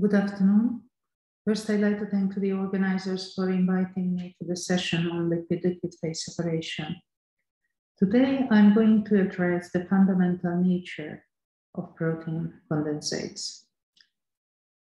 Good afternoon. First, I'd like to thank the organizers for inviting me to the session on liquid-liquid phase separation. Today, I'm going to address the fundamental nature of protein condensates.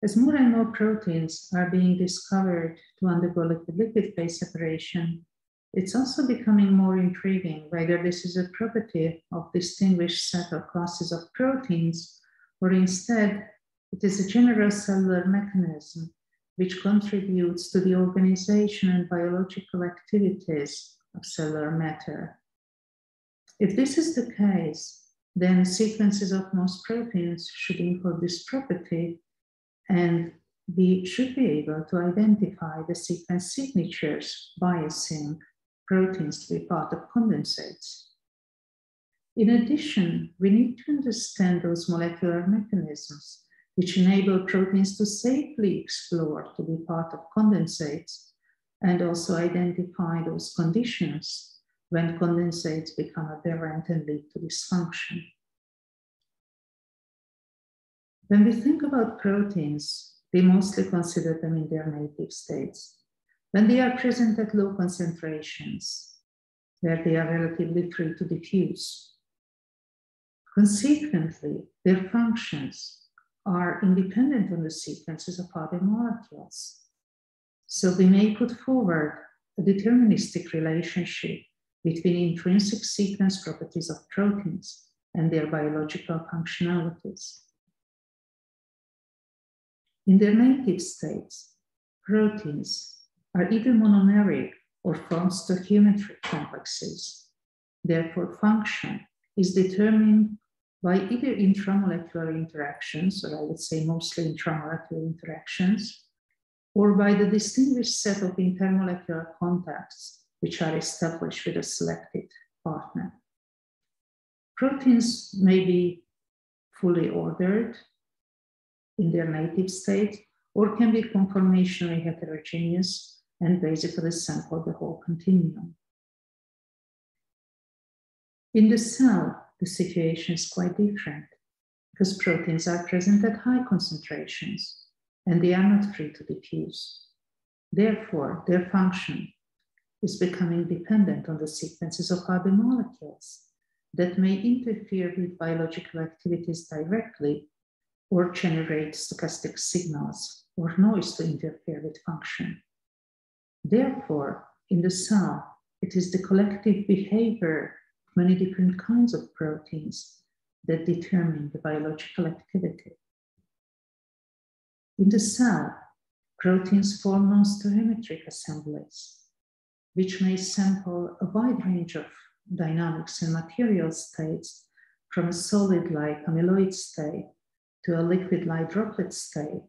As more and more proteins are being discovered to undergo liquid-liquid phase separation, it's also becoming more intriguing whether this is a property of distinguished set of classes of proteins, or instead it is a general cellular mechanism which contributes to the organization and biological activities of cellular matter. If this is the case, then sequences of most proteins should include this property, and we should be able to identify the sequence signatures biasing proteins to be part of condensates. In addition, we need to understand those molecular mechanisms which enable proteins to safely explore to be part of condensates and also identify those conditions when condensates become aberrant and lead to dysfunction. When we think about proteins, we mostly consider them in their native states. When they are present at low concentrations, where they are relatively free to diffuse. Consequently, their functions are independent on the sequences of other molecules. So we may put forward a deterministic relationship between intrinsic sequence properties of proteins and their biological functionalities. In their native states, proteins are either monomeric or form stoichiometric complexes. Therefore, function is determined by either intramolecular interactions, or I would say mostly intramolecular interactions, or by the distinguished set of intermolecular contacts which are established with a selected partner. Proteins may be fully ordered in their native state or can be conformationally heterogeneous and basically sample the whole continuum. In the cell, the situation is quite different because proteins are present at high concentrations and they are not free to diffuse. Therefore, their function is becoming dependent on the sequences of other molecules that may interfere with biological activities directly or generate stochastic signals or noise to interfere with function. Therefore, in the cell, it is the collective behavior many different kinds of proteins that determine the biological activity. In the cell, proteins form non-stoichiometric assemblies, which may sample a wide range of dynamics and material states from a solid-like amyloid state to a liquid-like droplet state,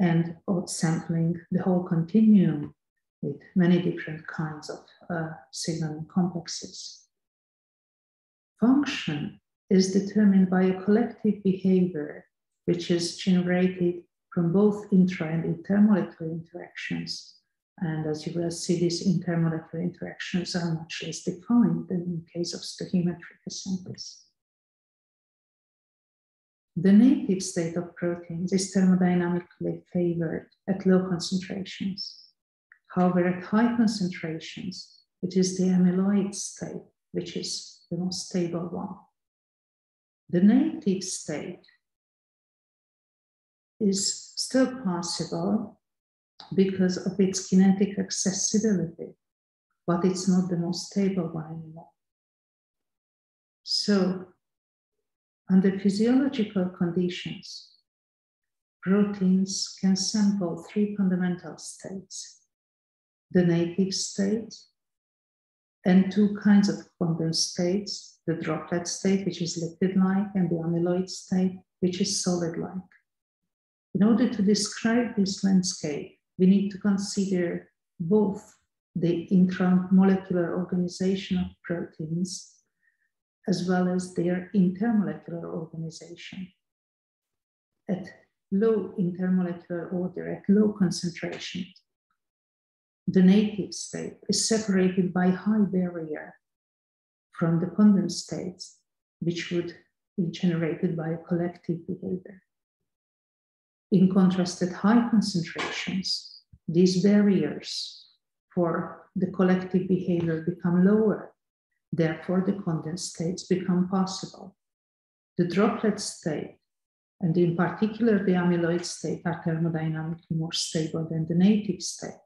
and sampling the whole continuum with many different kinds of uh, signaling complexes function is determined by a collective behavior, which is generated from both intra and intermolecular interactions. And as you will see, these intermolecular interactions are much less defined than in case of stoichiometric assemblies. The native state of proteins is thermodynamically favored at low concentrations. However, at high concentrations, it is the amyloid state, which is the most stable one. The native state is still possible because of its kinetic accessibility, but it's not the most stable one anymore. So, under physiological conditions, proteins can sample three fundamental states the native state, and two kinds of condensed states, the droplet state, which is liquid-like, and the amyloid state, which is solid-like. In order to describe this landscape, we need to consider both the intramolecular organization of proteins as well as their intermolecular organization. At low intermolecular order, at low concentration, the native state is separated by high barrier from the condensed states, which would be generated by a collective behavior. In contrast, at high concentrations, these barriers for the collective behavior become lower. Therefore, the condensed states become possible. The droplet state, and in particular the amyloid state, are thermodynamically more stable than the native state.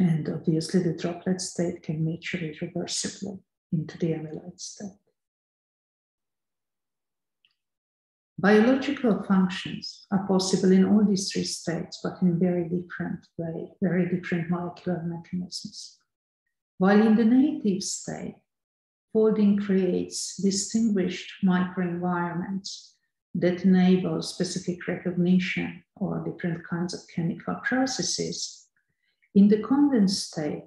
And obviously, the droplet state can mature irreversibly into the amyloid state. Biological functions are possible in all these three states, but in very different way, very different molecular mechanisms. While in the native state, folding creates distinguished microenvironments that enable specific recognition or different kinds of chemical processes. In the condensed state,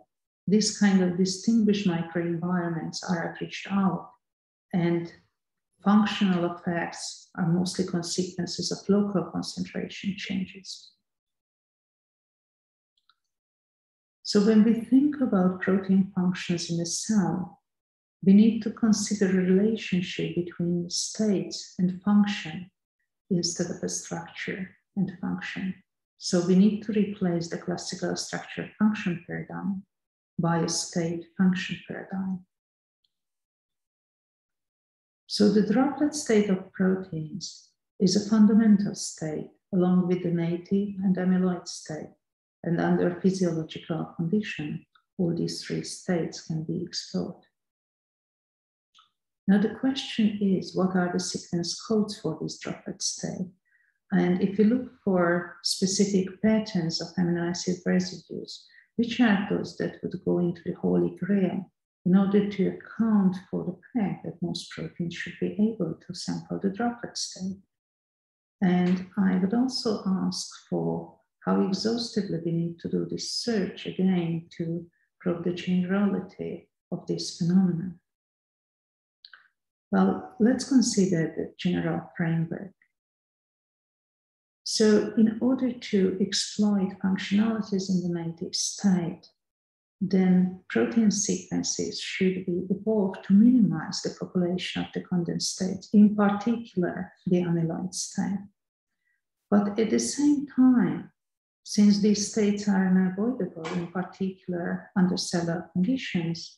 this kind of distinguished microenvironments are averaged out and functional effects are mostly consequences of local concentration changes. So when we think about protein functions in a cell, we need to consider a relationship between state and function instead of a structure and function. So we need to replace the classical structure function paradigm by a state function paradigm. So the droplet state of proteins is a fundamental state along with the native and amyloid state. And under physiological condition, all these three states can be explored. Now the question is, what are the sequence codes for this droplet state? And if you look for specific patterns of amino acid residues, which are those that would go into the Holy Grail in order to account for the fact that most proteins should be able to sample the droplet state. And I would also ask for how exhaustively we need to do this search again to probe the generality of this phenomenon. Well, let's consider the general framework. So, in order to exploit functionalities in the native state, then protein sequences should be evolved to minimize the population of the condensed state, in particular the amyloid state. But at the same time, since these states are unavoidable, in particular under cellular conditions,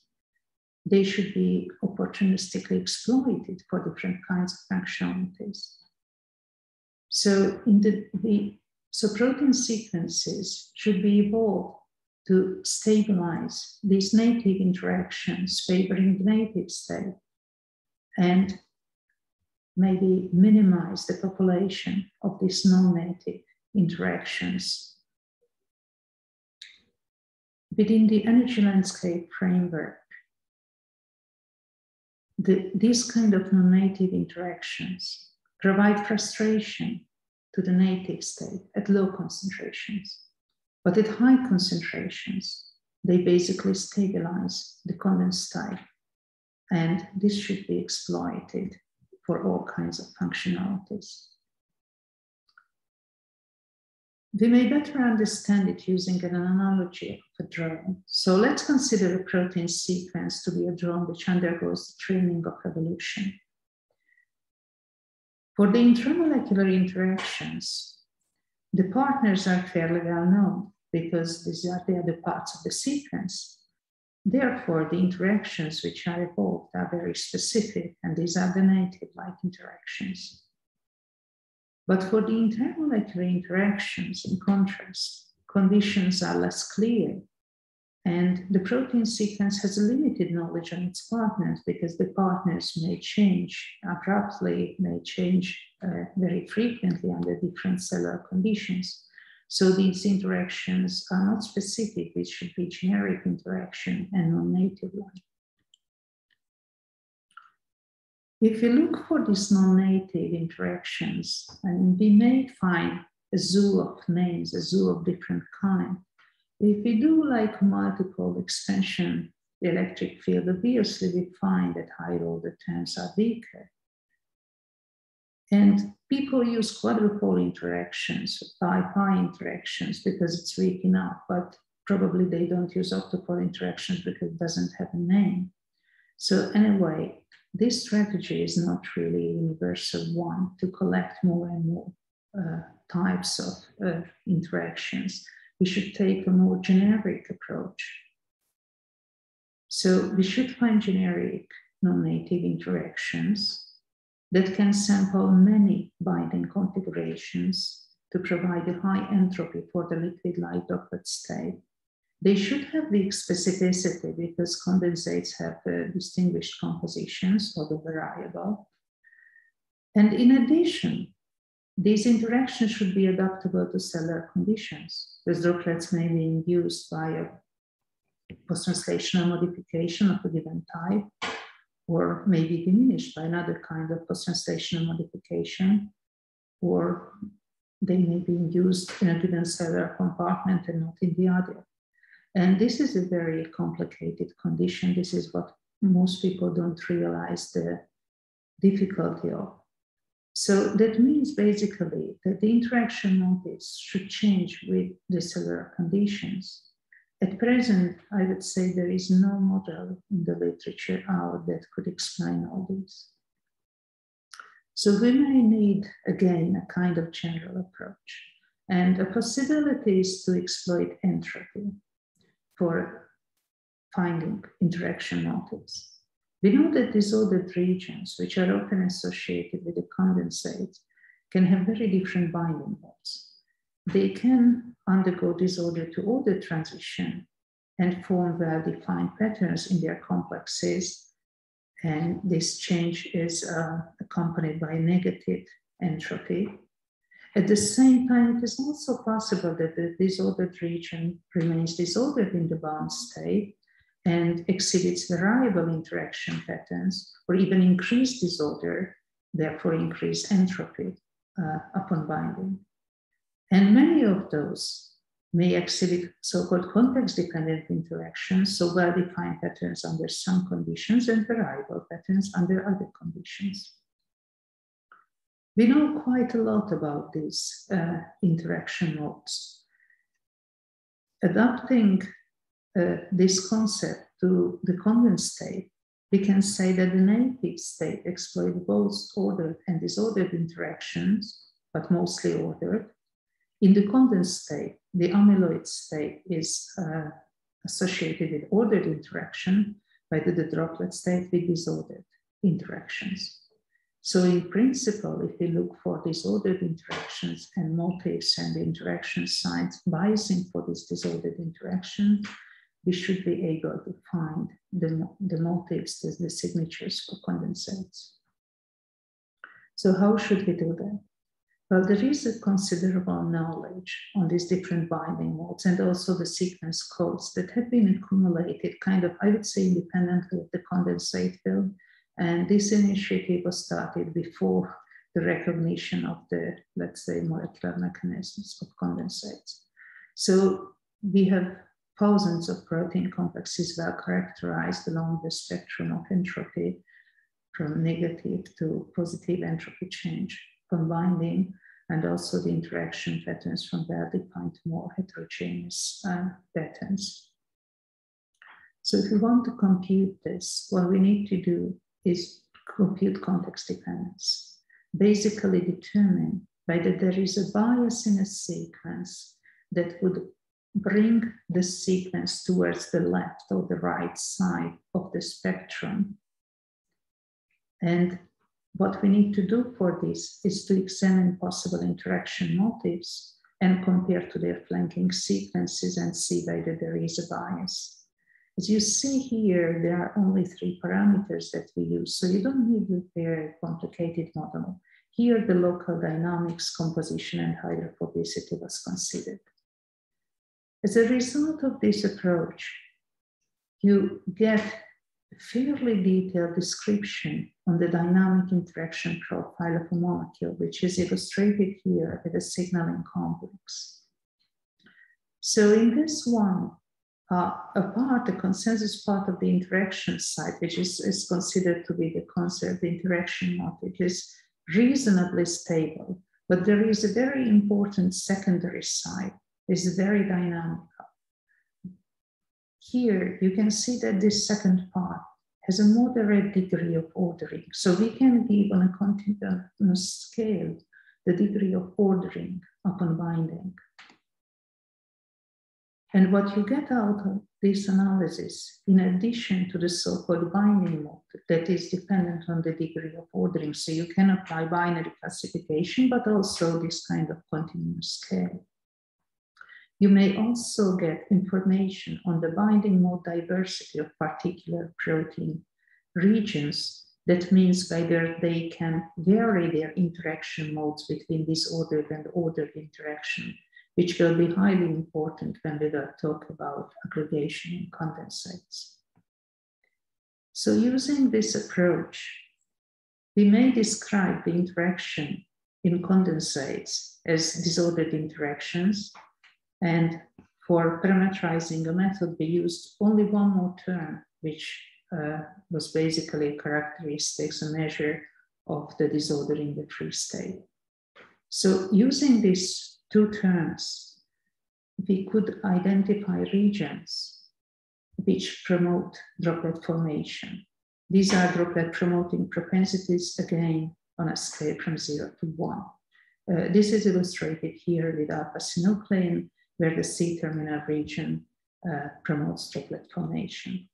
they should be opportunistically exploited for different kinds of functionalities. So, in the, the so protein sequences should be evolved to stabilize these native interactions favoring the native state and maybe minimize the population of these non-native interactions. Within the energy landscape framework, the, these kind of non-native interactions provide frustration to the native state at low concentrations. But at high concentrations, they basically stabilize the condensed state. And this should be exploited for all kinds of functionalities. We may better understand it using an analogy of a drone. So let's consider a protein sequence to be a drone which undergoes the training of evolution. For the intramolecular interactions, the partners are fairly well known because these are the other parts of the sequence. Therefore, the interactions which are evolved are very specific, and these are the native-like interactions. But for the intermolecular interactions, in contrast, conditions are less clear. And the protein sequence has a limited knowledge on its partners because the partners may change abruptly, may change uh, very frequently under different cellular conditions. So these interactions are not specific, it should be generic interaction and non-native one. If you look for these non-native interactions, and we may find a zoo of names, a zoo of different kind. If we do like multipole expansion the electric field, obviously we find that higher order terms are weaker. And people use quadrupole interactions, pi-pi interactions because it's weak enough, but probably they don't use octupole interactions because it doesn't have a name. So anyway, this strategy is not really a universal one to collect more and more uh, types of uh, interactions. We should take a more generic approach. So we should find generic non-native interactions that can sample many binding configurations to provide a high entropy for the liquid-like droplet state. They should have the specificity because condensates have uh, distinguished compositions, of the variable. And in addition, these interactions should be adaptable to cellular conditions. The droplets may be induced by a post-translational modification of a given type, or may be diminished by another kind of post-translational modification, or they may be induced in a given cellular compartment and not in the other. And this is a very complicated condition. This is what most people don't realize the difficulty of. So that means basically that the interaction motives should change with the cellular conditions. At present, I would say there is no model in the literature out that could explain all this. So we may need, again, a kind of general approach. And a possibility is to exploit entropy for finding interaction motives. We know that disordered regions, which are often associated with the condensate, can have very different binding modes. They can undergo disorder to order transition and form well-defined patterns in their complexes. And this change is uh, accompanied by negative entropy. At the same time, it is also possible that the disordered region remains disordered in the bound state and exhibits variable interaction patterns or even increased disorder, therefore increased entropy uh, upon binding. And many of those may exhibit so-called context-dependent interactions, so well-defined patterns under some conditions and variable patterns under other conditions. We know quite a lot about these uh, interaction modes. Adapting uh, this concept to the condensed state, we can say that the native state exploits both ordered and disordered interactions, but mostly ordered. In the condensed state, the amyloid state is uh, associated with ordered interaction, by the droplet state with disordered interactions. So in principle, if we look for disordered interactions and motives and interaction sites biasing for this disordered interaction, we should be able to find the, the motives, the, the signatures for condensates. So how should we do that? Well, there is a considerable knowledge on these different binding modes and also the sequence codes that have been accumulated kind of, I would say, independently of the condensate field. And this initiative was started before the recognition of the, let's say, molecular mechanisms of condensates. So we have thousands of protein complexes well characterized along the spectrum of entropy from negative to positive entropy change, combining and also the interaction patterns from well-defined more heterogeneous uh, patterns. So if we want to compute this, what we need to do is compute context dependence. Basically determine whether there is a bias in a sequence that would bring the sequence towards the left or the right side of the spectrum. And what we need to do for this is to examine possible interaction motives and compare to their flanking sequences and see whether there is a bias. As you see here, there are only three parameters that we use, so you don't need a very complicated model. Here, the local dynamics, composition, and hydrophobicity was considered. As a result of this approach, you get a fairly detailed description on the dynamic interaction profile of a molecule, which is illustrated here with a signaling complex. So in this one, uh, a part, the consensus part of the interaction site, which is, is considered to be the concept, the interaction motif, is reasonably stable. But there is a very important secondary is very dynamic. Here, you can see that this second part has a moderate degree of ordering. So we can give on a continuous scale the degree of ordering upon binding. And what you get out of this analysis, in addition to the so-called binding mode that is dependent on the degree of ordering, so you can apply binary classification, but also this kind of continuous scale. You may also get information on the binding mode diversity of particular protein regions. That means whether they can vary their interaction modes between disordered and ordered interaction, which will be highly important when we talk about aggregation in condensates. So using this approach, we may describe the interaction in condensates as disordered interactions and for parametrizing a method, we used only one more term, which uh, was basically characteristics, a measure of the disorder in the free state. So using these two terms, we could identify regions which promote droplet formation. These are droplet promoting propensities, again, on a scale from zero to one. Uh, this is illustrated here with alpha synuclein, where the C-terminal region uh, promotes droplet formation.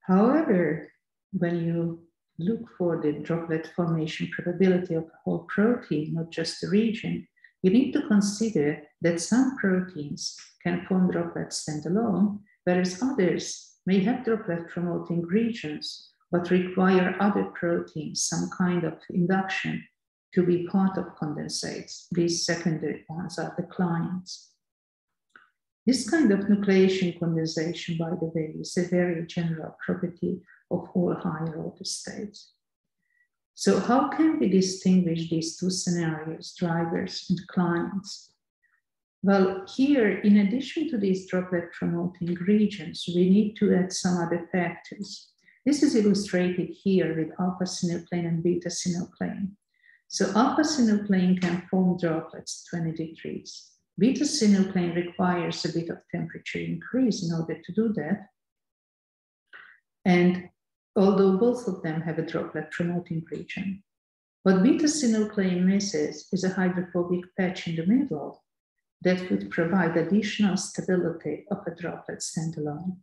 However, when you look for the droplet formation probability of a whole protein, not just the region, you need to consider that some proteins can form droplets standalone, whereas others may have droplet promoting regions, but require other proteins, some kind of induction to be part of condensates. These secondary ones are the clients. This kind of nucleation condensation, by the way, is a very general property of all higher order states. So how can we distinguish these two scenarios, drivers and clients? Well, here, in addition to these droplet promoting regions, we need to add some other factors. This is illustrated here with alpha synuclein and beta synuclein. So alpha synuclein can form droplets 20 degrees. Beta synuclein requires a bit of temperature increase in order to do that. And although both of them have a droplet promoting region, what beta synuclein misses is a hydrophobic patch in the middle that would provide additional stability of a droplet standalone.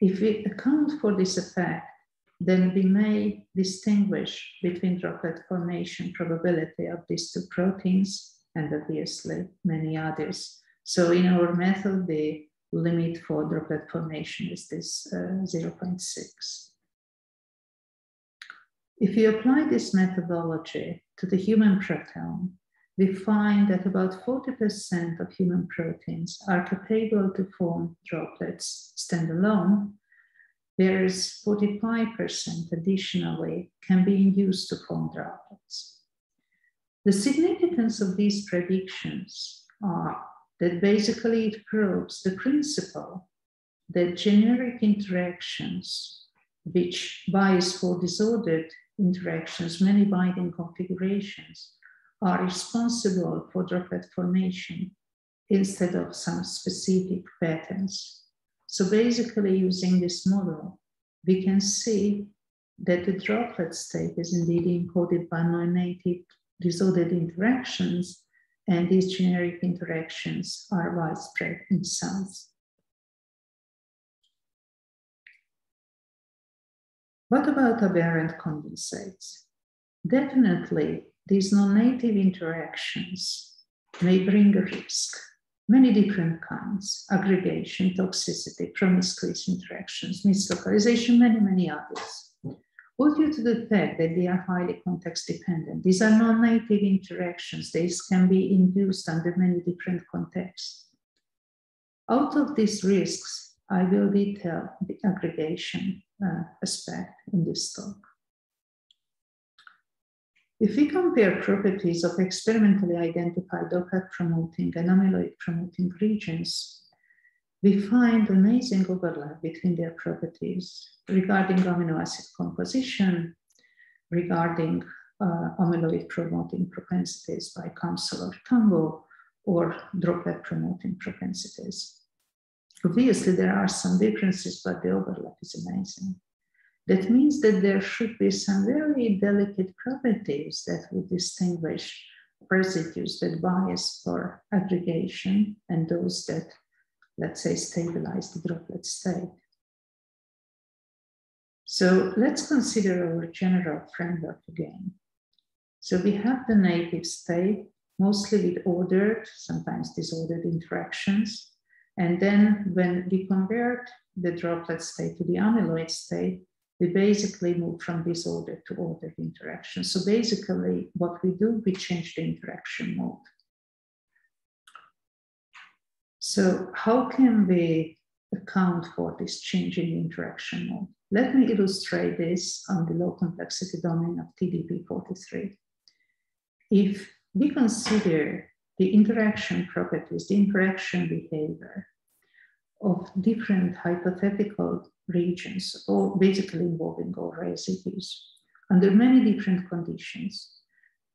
If we account for this effect, then we may distinguish between droplet formation probability of these two proteins and obviously many others. So in our method, the limit for droplet formation is this uh, 0.6. If you apply this methodology to the human proteome, we find that about 40% of human proteins are capable to form droplets standalone, whereas 45% additionally can be induced to form droplets. The significance of these predictions are that basically it proves the principle that generic interactions, which bias for disordered interactions, many binding configurations, are responsible for droplet formation instead of some specific patterns. So basically using this model, we can see that the droplet state is indeed encoded by non-native disordered interactions, and these generic interactions are widespread in cells. What about aberrant condensates? Definitely, these non-native interactions may bring a risk many different kinds, aggregation, toxicity, promiscuous interactions, mislocalization, many, many others. All due to the fact that they are highly context dependent. These are non-native interactions. These can be induced under many different contexts. Out of these risks, I will detail the aggregation uh, aspect in this talk. If we compare properties of experimentally identified droplet promoting and amyloid promoting regions, we find amazing overlap between their properties regarding amino acid composition, regarding uh, amyloid promoting propensities by CamSol or Tango, or droplet promoting propensities. Obviously, there are some differences, but the overlap is amazing. That means that there should be some very delicate properties that would distinguish residues that bias for aggregation and those that, let's say, stabilize the droplet state. So let's consider our general framework again. So we have the native state, mostly with ordered, sometimes disordered interactions. And then when we convert the droplet state to the amyloid state, we basically move from disordered to ordered interaction. So basically what we do, we change the interaction mode. So how can we account for this change in interaction mode? Let me illustrate this on the low complexity domain of TDP43. If we consider the interaction properties, the interaction behavior of different hypothetical regions, or basically involving all residues, under many different conditions,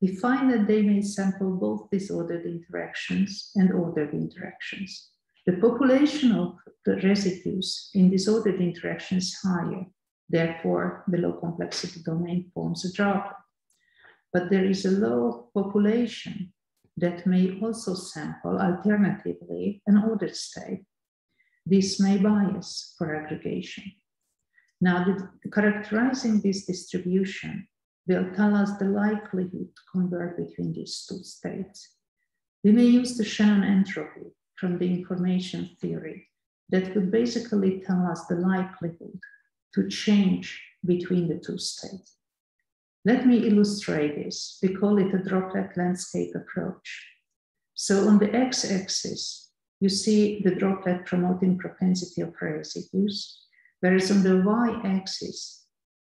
we find that they may sample both disordered interactions and ordered interactions. The population of the residues in disordered interactions is higher. Therefore, the low complexity domain forms a droplet. But there is a low population that may also sample alternatively an ordered state. This may bias for aggregation. Now, the, characterizing this distribution will tell us the likelihood to convert between these two states. We may use the Shannon entropy from the information theory that would basically tell us the likelihood to change between the two states. Let me illustrate this. We call it a droplet landscape approach. So on the x-axis, you see the droplet promoting propensity of residues, whereas on the y-axis,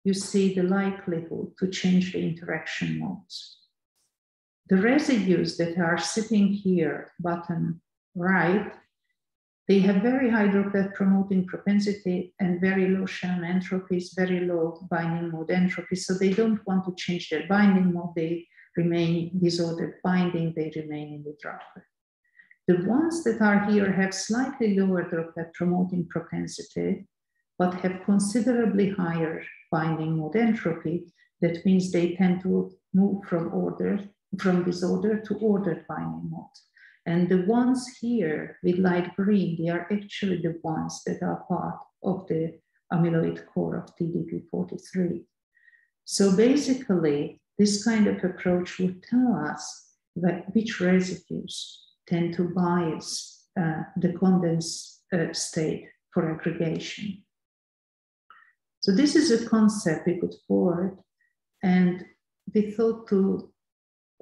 you see the likelihood to change the interaction modes. The residues that are sitting here, bottom right, they have very high droplet promoting propensity and very low Shannon entropies, very low binding mode entropy. So they don't want to change their binding mode. They remain disordered binding. They remain in the droplet. The ones that are here have slightly lower droplet uh, promoting propensity, but have considerably higher binding mode entropy. That means they tend to move from order, from disorder to ordered binding mode. And the ones here with light green, they are actually the ones that are part of the amyloid core of TDP43. So basically, this kind of approach would tell us that which residues tend to bias uh, the condensed uh, state for aggregation. So this is a concept we put forward, and we thought to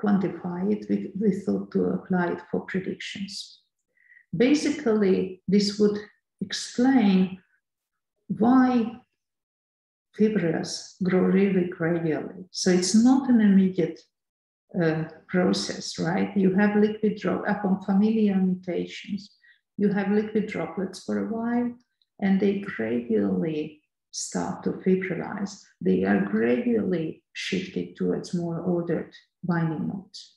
quantify it, we, we thought to apply it for predictions. Basically, this would explain why fibrils grow really gradually. So it's not an immediate uh, process, right? You have liquid drop upon familial mutations. You have liquid droplets for a while, and they gradually start to fibrilize. They are gradually shifted towards more ordered binding modes.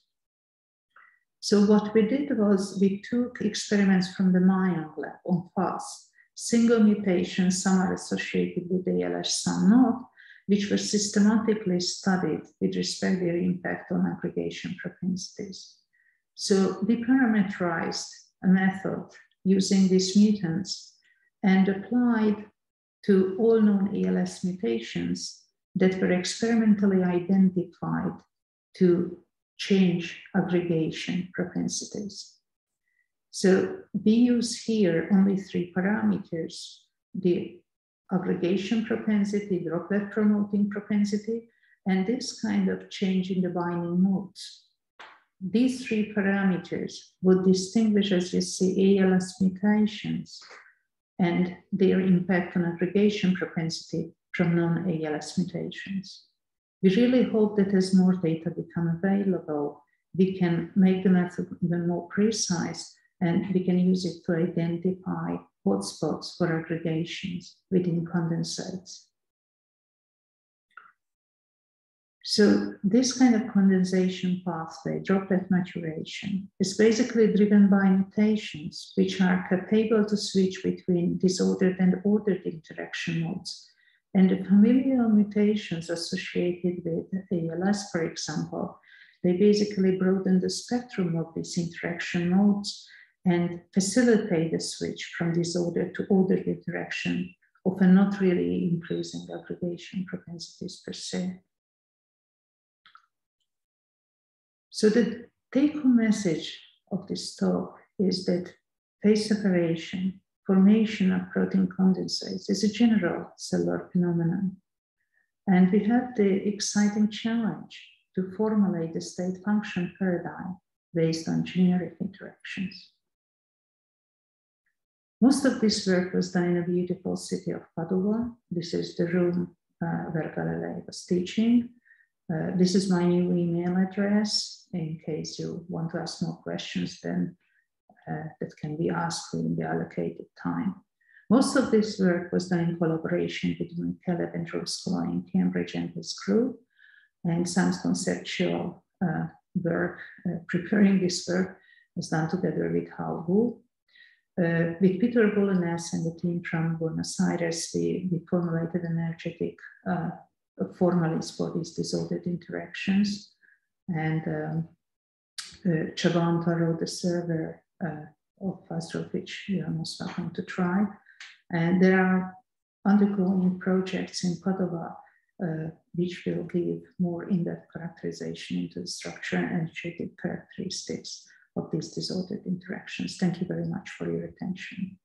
So what we did was we took experiments from the Myung lab on FUS, single mutations, some are associated with ALS, some not, which were systematically studied with respect to their impact on aggregation propensities. So we parameterized a method using these mutants and applied to all known ALS mutations that were experimentally identified to change aggregation propensities. So we use here only three parameters, the aggregation propensity, droplet promoting propensity, and this kind of change in the binding modes. These three parameters would distinguish, as you see, ALS mutations and their impact on aggregation propensity from non-ALS mutations. We really hope that as more data become available, we can make the method even more precise and we can use it to identify hotspots for aggregations within condensates. So this kind of condensation pathway, droplet maturation, is basically driven by mutations which are capable to switch between disordered and ordered interaction modes And the familial mutations associated with ALS, for example, they basically broaden the spectrum of these interaction modes and facilitate the switch from disorder to ordered interaction, often not really increasing aggregation propensities per se. So the take-home message of this talk is that phase separation, formation of protein condensates is a general cellular phenomenon. And we have the exciting challenge to formulate the state function paradigm based on generic interactions. Most of this work was done in a beautiful city of Padua. This is the room uh, where Galilei was teaching. Uh, this is my new email address. In case you want to ask more questions, then uh, that can be asked within the allocated time. Most of this work was done in collaboration between Michele Vendruscolo in Cambridge and his group, and some conceptual uh, work, uh, preparing this work was done together with Hao Wu. Uh, with Peter Boulounès and the team from Buenos Aires, we, we formulated energetic uh, for these disordered interactions. And um, uh, Chavanta the server uh, of FuzDrop, which you are most welcome to try. And there are undergoing projects in Padova uh, which will give more in-depth characterization into the structure and energetic characteristics of these disordered interactions. Thank you very much for your attention.